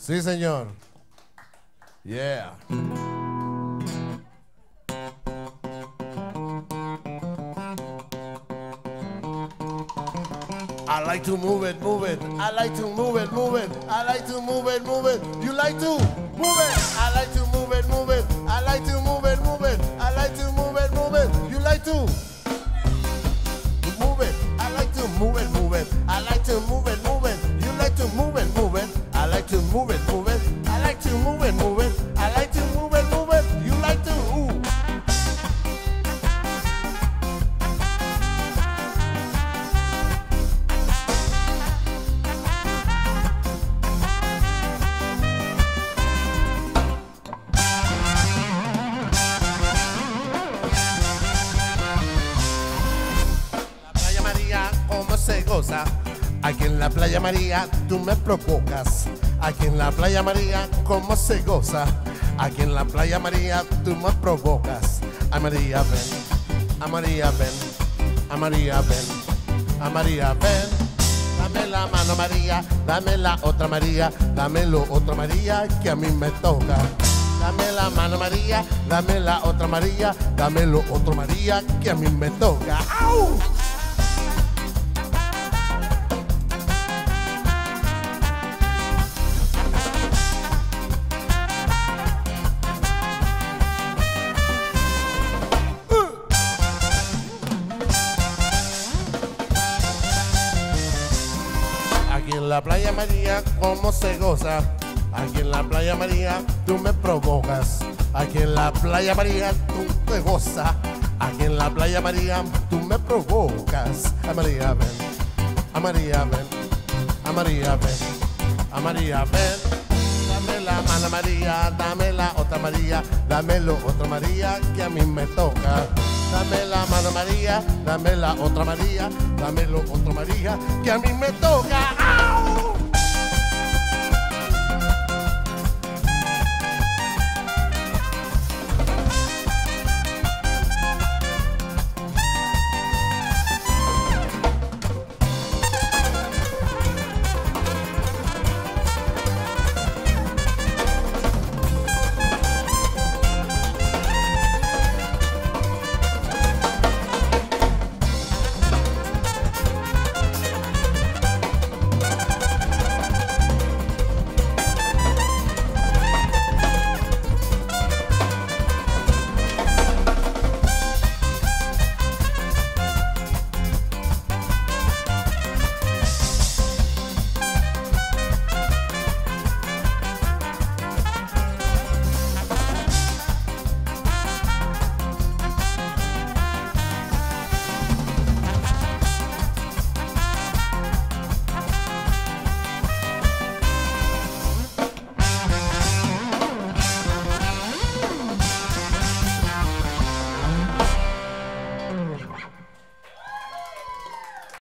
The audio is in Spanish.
Sí, señor. Yeah. I like to move it, move it. I like to move it, move it. I like to move it, move it. You like to move it. I like to move it, move it. It, move it. I like to move it, move it. You like to ooh. La playa María, cómo se goza. Aquí en la playa María, tú me provocas. Aquí en la playa María, cómo se goza. Aquí en la playa María, tú me provocas. A María, ven. A María, ven. A María, ven. A María, ven. Dame la mano María, dame la otra María, dame lo otro María que a mí me toca. Dame la mano María, dame la otra María, dame lo otro María que a mí me toca. ¡Au! Aquí en la playa María, cómo se goza. Aquí en la playa María, tú me provocas. Aquí en la playa María, tú te gozas. Aquí en la playa María, tú me provocas. A María, ven. A María, ven. A María, ven. A María, ven. Dame la mano María, dame la otra María, dame lo otro María que a mí me toca. Dame la mano María, dame la otra María, dame lo otro María que a mí me toca.